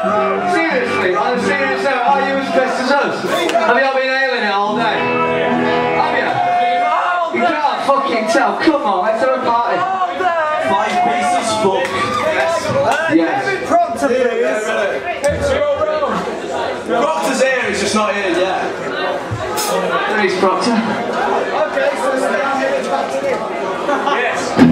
Seriously, on a serious note, are you as best as us? Have you all been ailing it all day? Have you? You can't fucking tell. Come on, let's have a party. Five pieces fuck. Yes. Proctor, please. Proctor's here, he's just not here yet. There is Proctor. Okay, so stay down here, it's back to you. Yes.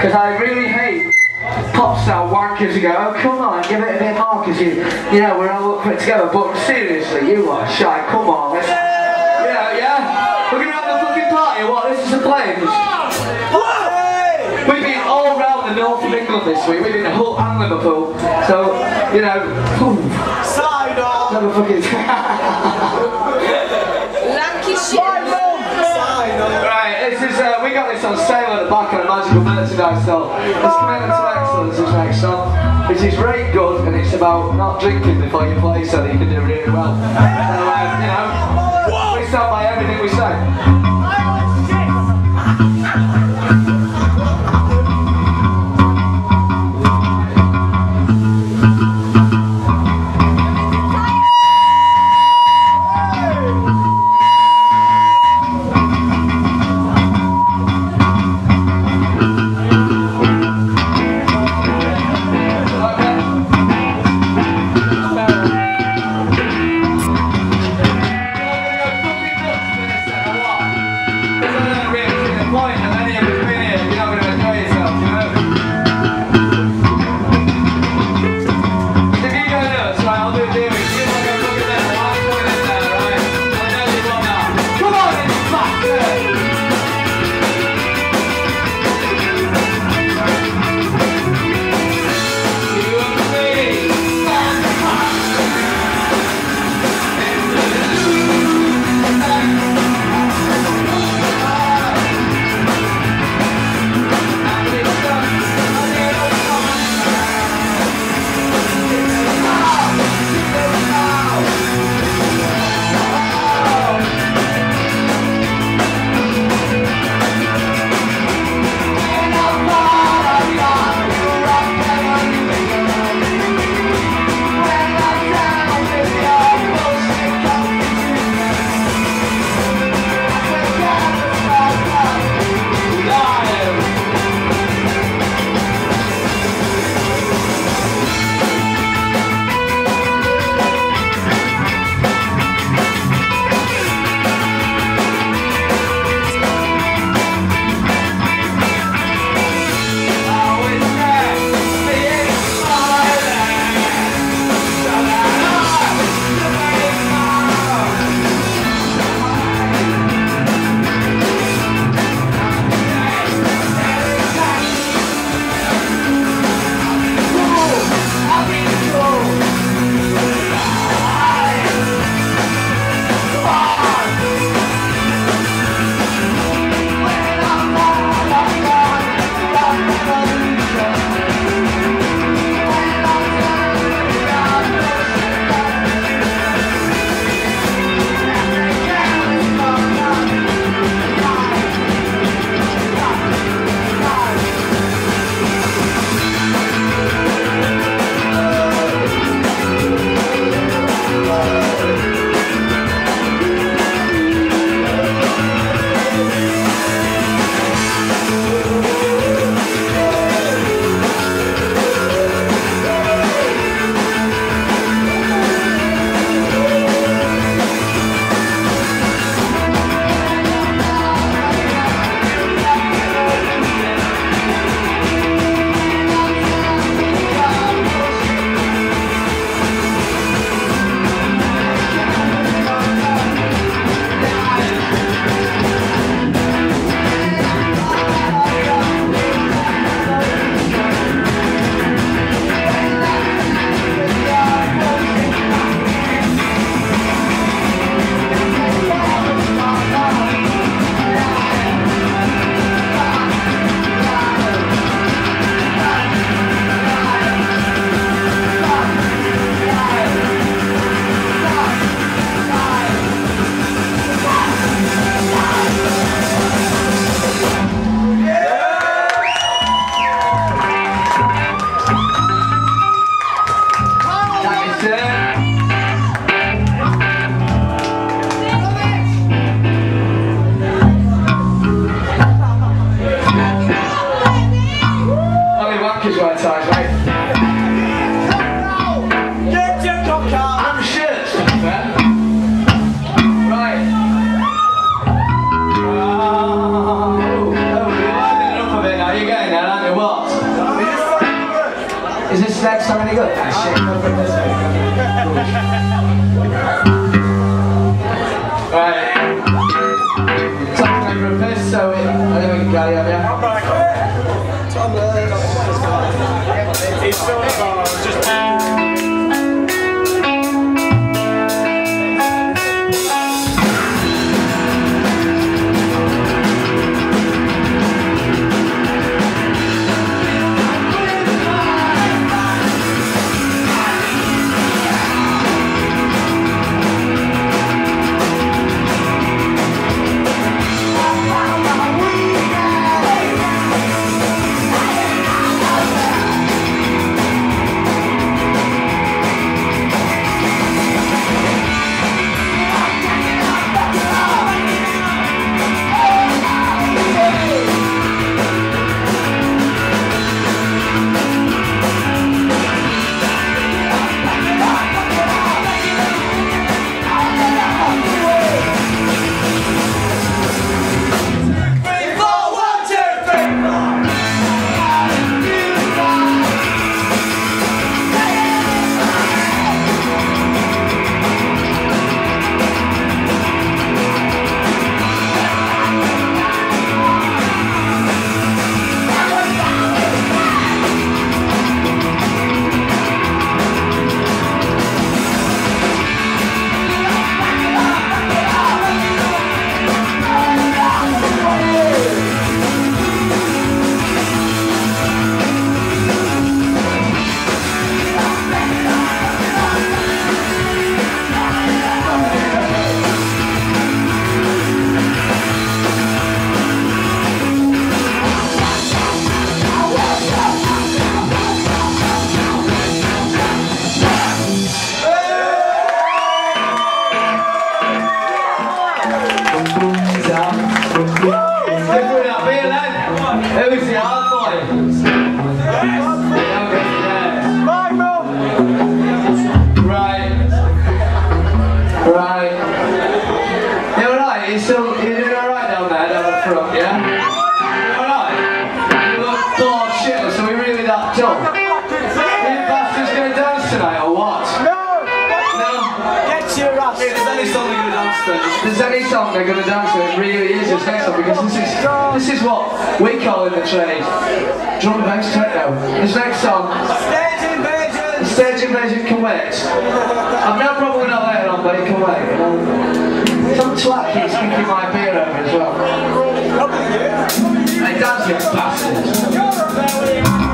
because I really hate pop star wankers who go, oh come on, give it a bit more, because you, you know, we're all up for it together, but seriously, you are shy, come on, let's, you know, yeah? We're going to have a fucking party, what, this is the Flames? We've been all round the north of England this week, we've been to Hull and Liverpool, so, you know, phew, Side on. never fucking... Right, this is, uh, we got this on sale at the back of the Magical Merchandise store. It's Commitment to Excellence, this next song. Which is very good, and it's about not drinking before you play so that you can do really well. So, um, you know, we stand by everything we say. There's any song they're gonna dance to, it really is this next song because this is this is what we call in the trade drum and bass techno. This next song Stage invasion! Stage invasion can wait. I've no problem with that later on, but it can wait. Some twat keeps kicking my beer over as well. Hey, dance, you bastards.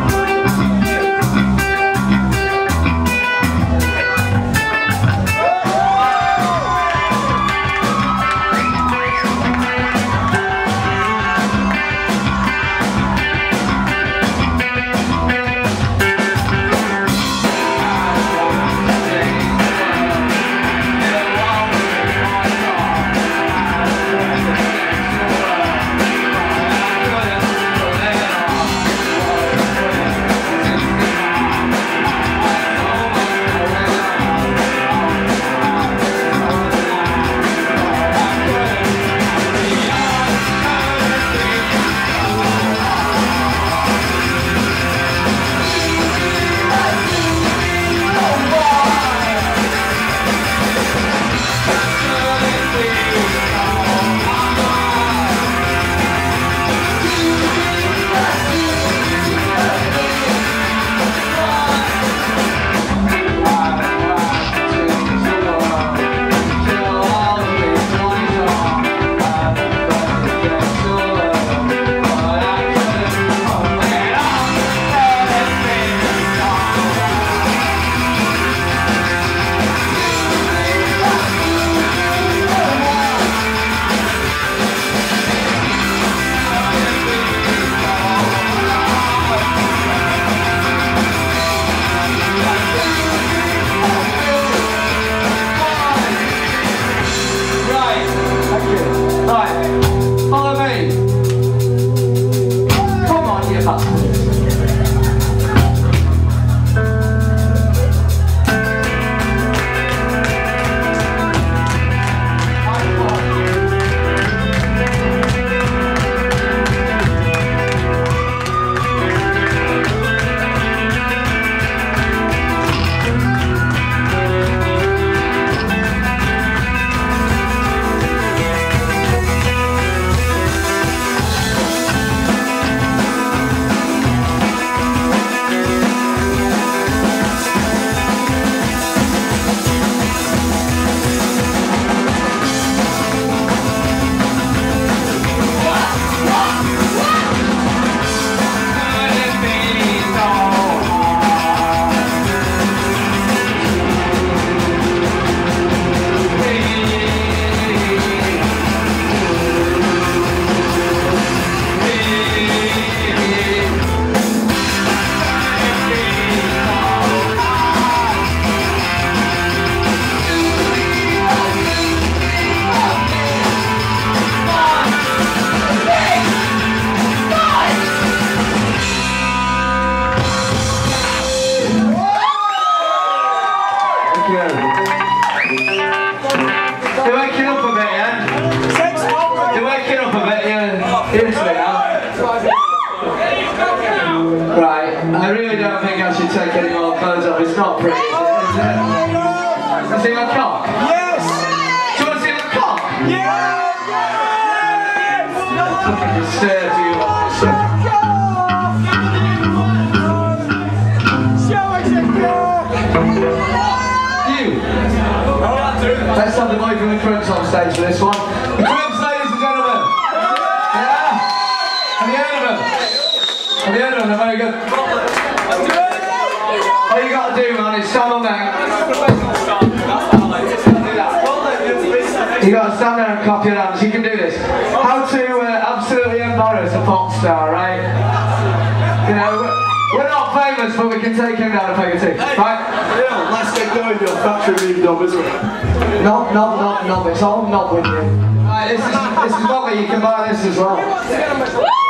Let's have the boy from the Cribs on stage for this one. The Cribs, ladies and gentlemen! Yeah? Have you heard of them? Have you heard? They're very good. All you gotta do, man, is stand on there. You gotta stand there and clap your hands. You can do this. How to uh, absolutely embarrass a pop star, right? You know, we're- we're not famous, but we can take him down a peg or two. Right? Yeah, let's get going, your factory leave job, isn't it? Knob, knob, knob, knob. It's all knob with you. Right, this is this is lovely. You can buy this as well.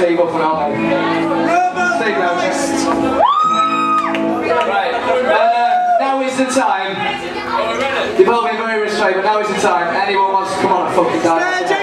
Let's have Steve up and all. Steve now. Right. Uh, now is the time. You've all been very restrained, but now is the time. Anyone wants to come on and fucking dance?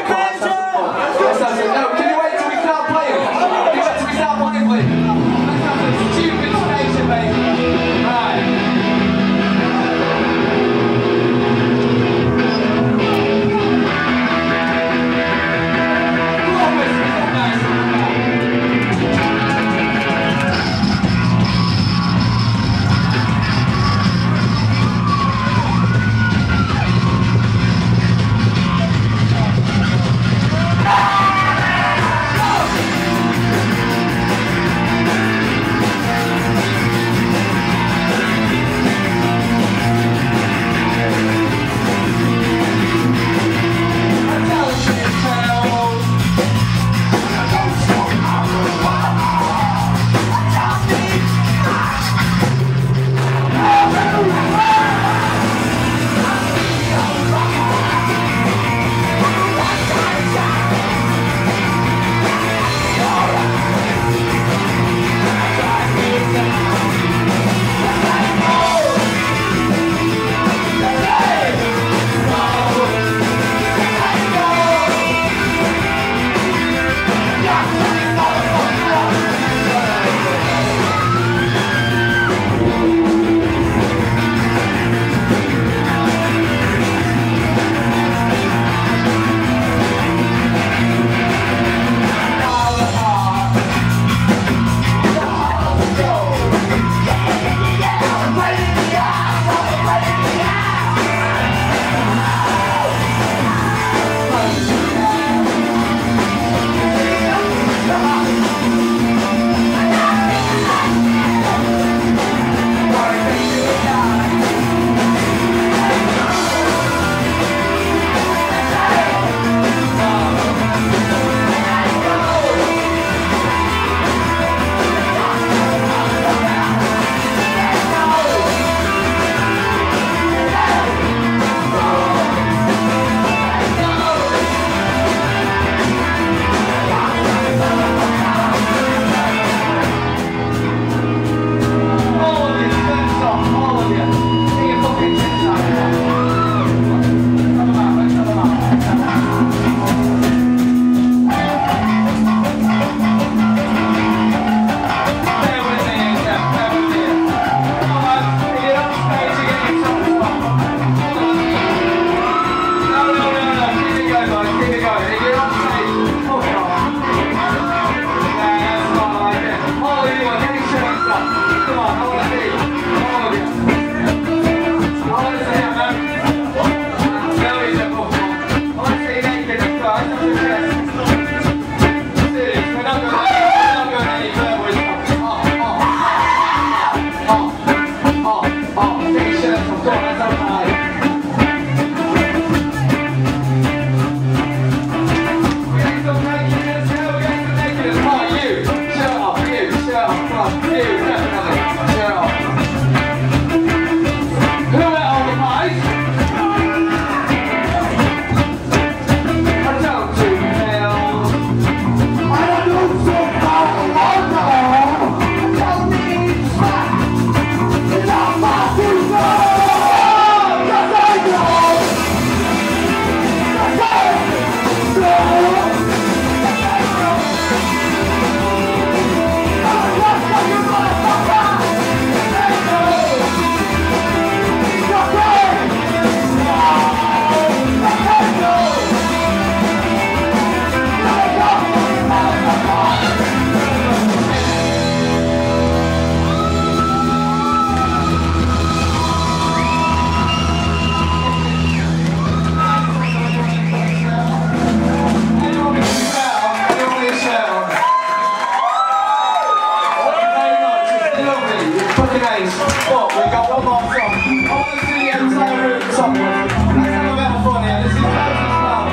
happy days. But we got one more song. I see the entire room somewhere. Let's have a bit of fun here. This is Belgium now.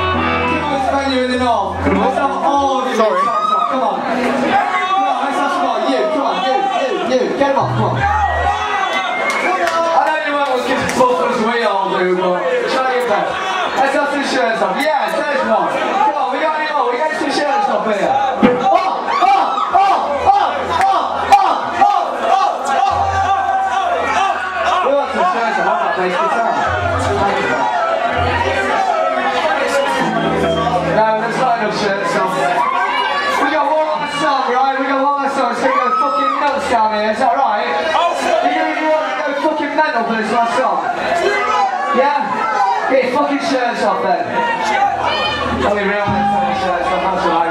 Give us a venue in the north. Let's have all Sorry. Come on. Come on. Let's have. You, come on, you, you, you. Get them come on. I know we all do, but try your best. Let's shirts on. Yeah, there's one. last song? Yeah? Get your fucking shirts off then. Oh, me real men shirts off, that's.